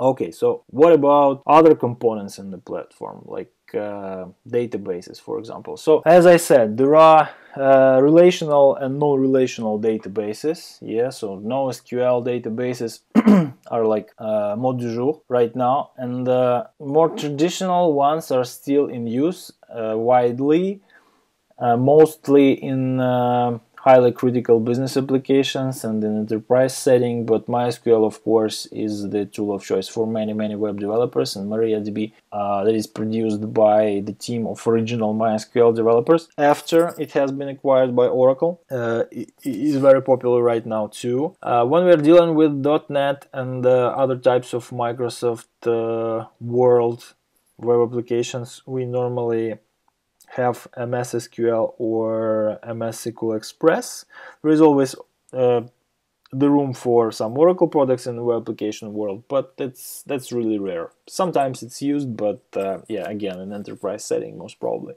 Okay, so what about other components in the platform, like uh, databases, for example? So, as I said, there are uh, relational and non-relational databases. Yeah, so NoSQL databases are like uh, mode du jour right now, and the more traditional ones are still in use uh, widely, uh, mostly in uh, highly critical business applications and in enterprise setting, but MySQL, of course, is the tool of choice for many, many web developers, and MariaDB uh, that is produced by the team of original MySQL developers after it has been acquired by Oracle uh, is very popular right now too. Uh, when we're dealing with .NET and uh, other types of Microsoft uh, world web applications, we normally have MS SQL or MS SQL Express, there is always uh, the room for some Oracle products in the web application world, but that's that's really rare. Sometimes it's used, but uh, yeah, again, in enterprise setting, most probably.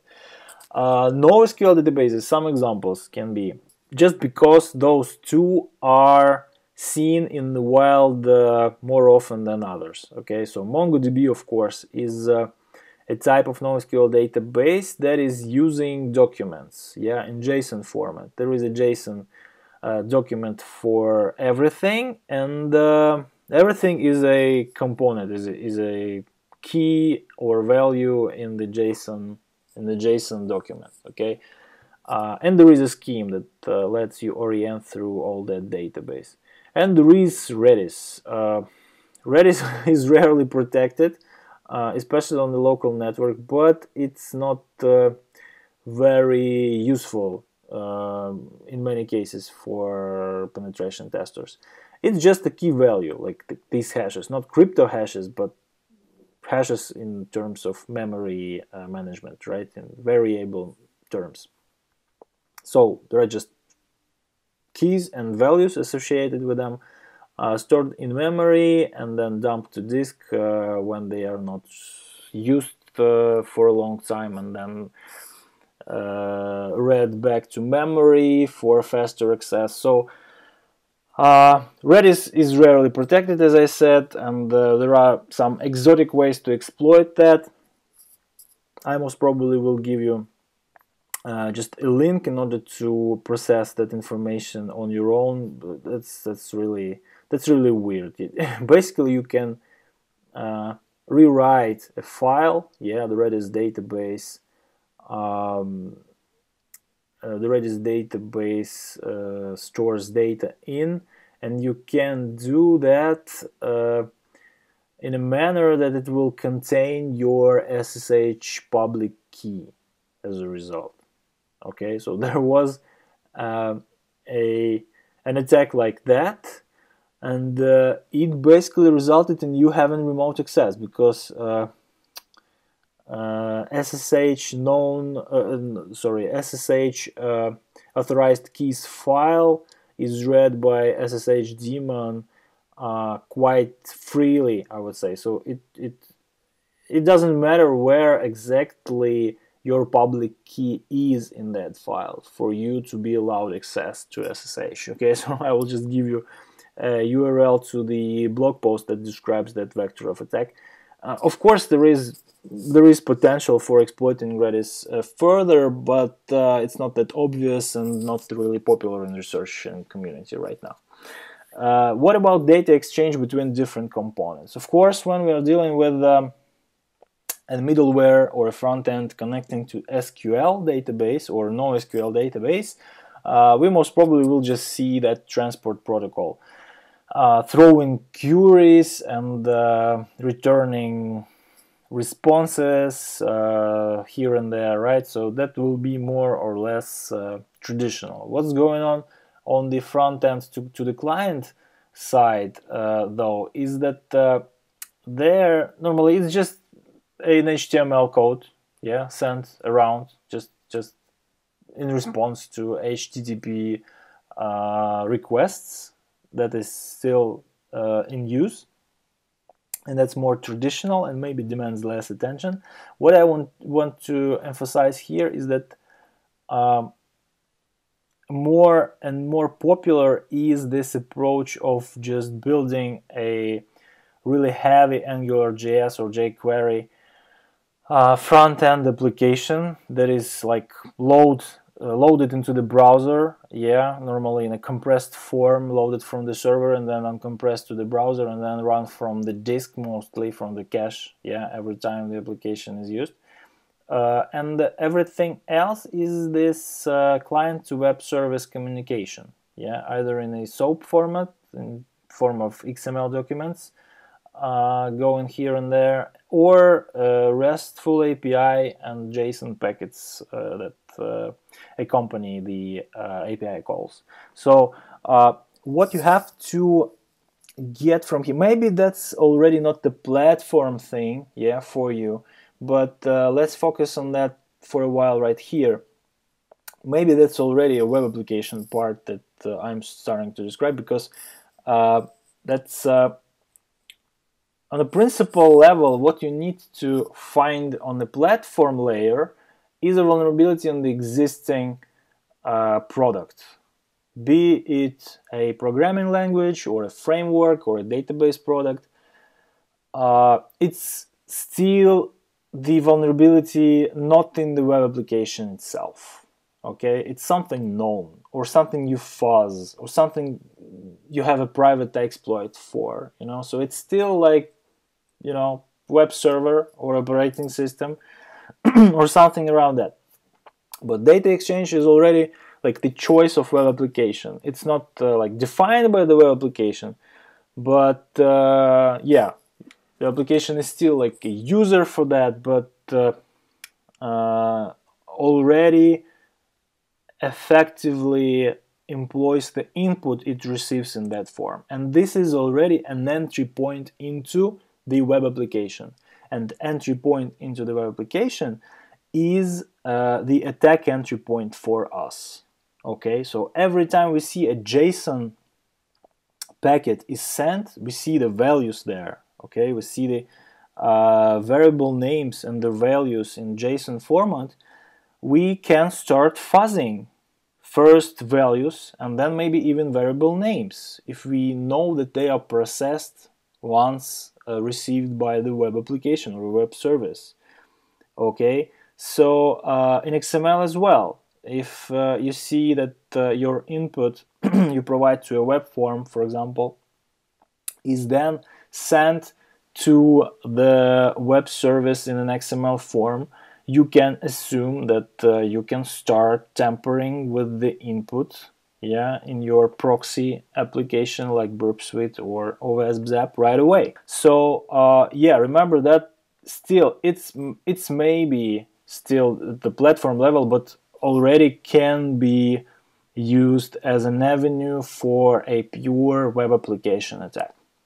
Uh, NoSQL databases, some examples can be just because those two are seen in the wild uh, more often than others. Okay, so MongoDB, of course, is uh, a type of NoSQL database that is using documents, yeah, in JSON format. There is a JSON uh, document for everything, and uh, everything is a component, is a, is a key or value in the JSON in the JSON document. Okay, uh, and there is a scheme that uh, lets you orient through all that database. And there is Redis. Uh, Redis is rarely protected uh, especially on the local network, but it's not uh, very useful uh, in many cases for penetration testers. It's just a key value, like the, these hashes, not crypto hashes, but hashes in terms of memory uh, management, right? In variable terms. So there are just keys and values associated with them uh, stored in memory and then dumped to disk uh, when they are not used uh, for a long time and then uh, read back to memory for faster access. So uh, Redis is rarely protected, as I said, and uh, there are some exotic ways to exploit that. I most probably will give you uh, just a link in order to process that information on your own. That's that's really that's really weird. Basically, you can uh, rewrite a file. Yeah, the Redis database. Um, uh, the Redis database uh, stores data in, and you can do that uh, in a manner that it will contain your SSH public key as a result. Okay, so there was uh, a an attack like that and uh, it basically resulted in you having remote access because uh, uh, SSH known uh, sorry SSH uh, authorized keys file is read by SSH daemon uh, quite freely I would say. So it it it doesn't matter where exactly your public key is in that file for you to be allowed access to SSH okay so I will just give you a URL to the blog post that describes that vector of attack. Uh, of course, there is there is potential for exploiting Redis uh, further, but uh, it's not that obvious and not really popular in research and community right now. Uh, what about data exchange between different components? Of course, when we are dealing with um, a middleware or a front end connecting to SQL database or NoSQL database, uh, we most probably will just see that transport protocol uh, throwing queries and uh, returning responses uh, here and there, right? So that will be more or less uh, traditional. What's going on on the front end to, to the client side, uh, though, is that there normally it's just an HTML code, yeah, sent around just just in response to HTTP requests that is still uh, in use and that's more traditional and maybe demands less attention. What I want want to emphasize here is that um, more and more popular is this approach of just building a really heavy AngularJS or jQuery uh, front-end application that is like load uh, loaded into the browser. Yeah normally in a compressed form loaded from the server and then uncompressed to the browser and then run from the disk mostly from the cache. Yeah every time the application is used. Uh, and everything else is this uh, client to web service communication. Yeah either in a SOAP format in form of XML documents uh, going here and there, or uh, RESTful API and JSON packets uh, that uh, accompany the uh, API calls. So uh, what you have to get from here, maybe that's already not the platform thing, yeah, for you, but let's focus on that for a while right here. Maybe that's already a web application part that I'm starting to describe because that's on a principal level, what you need to find on the platform layer is a vulnerability on the existing uh, product. Be it a programming language or a framework or a database product, uh, it's still the vulnerability not in the web application itself. Okay, it's something known or something you fuzz or something you have a private exploit for. You know, so it's still like you know web server or operating system or something around that. But data exchange is already like the choice of web application. It's not uh, like defined by the web application but uh, yeah the application is still like a user for that but uh, uh already effectively employs the input it receives in that form. And this is already an entry point into the web application. And entry point into the web application is uh, the attack entry point for us. Okay, so every time we see a JSON packet is sent, we see the values there. Okay, we see the uh, variable names and the values in JSON format. We can start fuzzing first values and then maybe even variable names if we know that they are processed once uh, received by the web application or web service. Okay, so uh, in XML as well, if uh, you see that uh, your input you provide to a web form, for example, is then sent to the web service in an XML form, you can assume that uh, you can start tampering with the input yeah in your proxy application like burp suite or OWASP ZAP, right away. So uh, yeah remember that still it's it's maybe still the platform level but already can be used as an avenue for a pure web application attack